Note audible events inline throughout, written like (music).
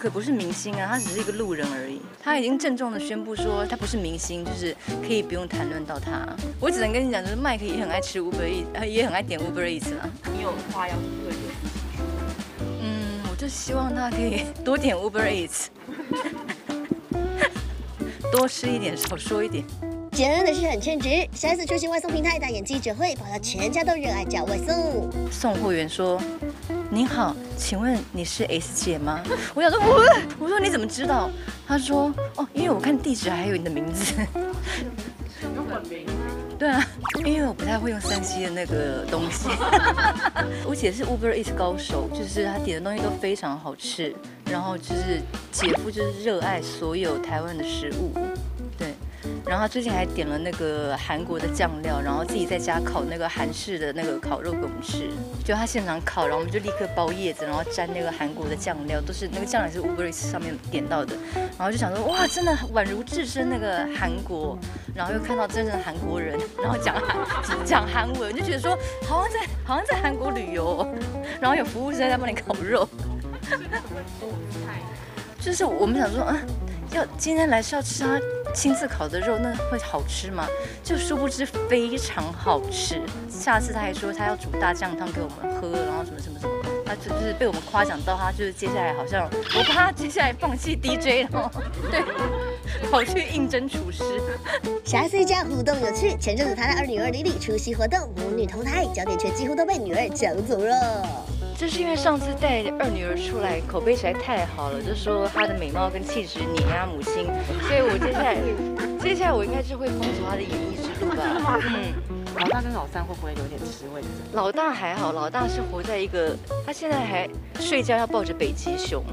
可不是明星啊，他只是一个路人而已。他已经郑重的宣布说他不是明星，就是可以不用谈论到他。我只能跟你讲，就是麦克也很爱吃 Uber Eats，也很爱点 Uber Eats 啊。你有话要对嗯，我就希望他可以多点 Uber Eats，(laughs) 多吃一点，少说一点。真的是很称职。下一次出席外送平台大演记者会，跑到全家都热爱叫外送。送货员说：“您好，请问你是 S 姐吗？” (laughs) 我想说，我我说你怎么知道？他说：“哦，因为我看地址还有你的名字。”有本名。对啊，因为我不太会用三 C 的那个东西。(laughs) 我姐是 Uber Eats 高手，就是她点的东西都非常好吃，然后就是姐夫就是热爱所有台湾的食物。然后他最近还点了那个韩国的酱料，然后自己在家烤那个韩式的那个烤肉给我们吃。就他现场烤，然后我们就立刻包叶子，然后沾那个韩国的酱料，都是那个酱也是 Uber Eats 上面点到的。然后就想说，哇，真的宛如置身那个韩国，然后又看到真正的韩国人，然后讲韩讲韩文，就觉得说好像在好像在韩国旅游。然后有服务生在帮你烤肉。就是我们想说，嗯。要今天来是要吃他亲自烤的肉，那会好吃吗？就殊不知非常好吃。下次他还说他要煮大酱汤给我们喝，然后什么什么什么，他就是被我们夸奖到，他就是接下来好像我怕他接下来放弃 DJ 了，对，跑去应征厨师。下次一家互动有趣，前阵子他的二女儿李李出席活动，母女同台，焦点却几乎都被女儿抢走了。就是因为上次带二女儿出来，口碑实在太好了，就说她的美貌跟气质碾压母亲，所以我接下来，(laughs) 接下来我应该是会封锁她的演艺之路吧。(laughs) 嗯，老大跟老三会不会有点吃味？老大还好，老大是活在一个，他现在还睡觉要抱着北极熊，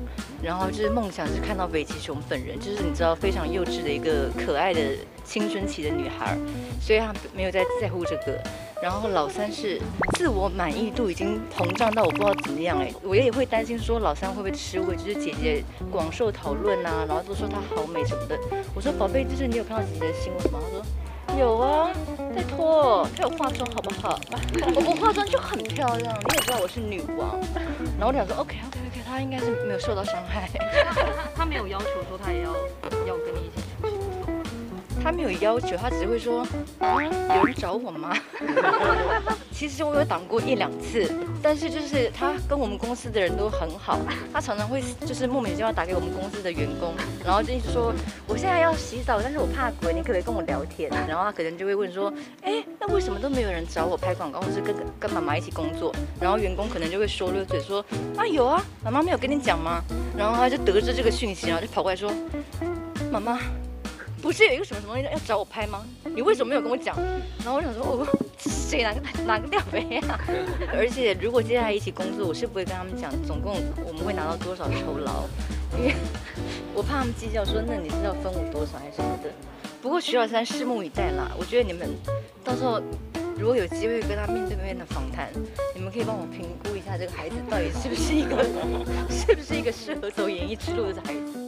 然后就是梦想是看到北极熊本人，就是你知道非常幼稚的一个可爱的青春期的女孩，所以她没有在在乎这个。然后老三是自我满意度已经膨胀到我不知道怎么样哎，我也会担心说老三会不会吃味，就是姐姐广受讨论呐，然后都说她好美什么的。我说宝贝，就是你有看到姐姐的新闻吗？她说有啊，拜托，她有化妆好不好？我不化妆就很漂亮，你也知道我是女王。然后我想说 OK OK OK，她应该是没有受到伤害。她没有要求说她也要要跟你一起。他没有要求，他只会说，有人找我吗？(laughs) 其实我有挡过一两次，但是就是他跟我们公司的人都很好，他常常会就是莫名其妙打给我们公司的员工，然后就一直说我现在要洗澡，但是我怕鬼，你可不可以跟我聊天？然后他可能就会问说，哎，那为什么都没有人找我拍广告，或是跟跟妈妈一起工作？然后员工可能就会说溜嘴说啊有啊，妈妈没有跟你讲吗？然后他就得知这个讯息，然后就跑过来说，妈妈。不是有一个什么什么东西要找我拍吗？你为什么没有跟我讲？然后我想说，哦，(laughs) 谁哪个哪个掉飞啊？(laughs) 而且如果接下来一起工作，我是不会跟他们讲总共我们会拿到多少酬劳，因为我怕他们计较说，那你是要分我多少还是什么的。不过徐小三拭目以待啦，我觉得你们到时候如果有机会跟他面对面的访谈，你们可以帮我评估一下这个孩子到底是不是一个 (laughs) 是不是一个适合走演艺之路的孩子。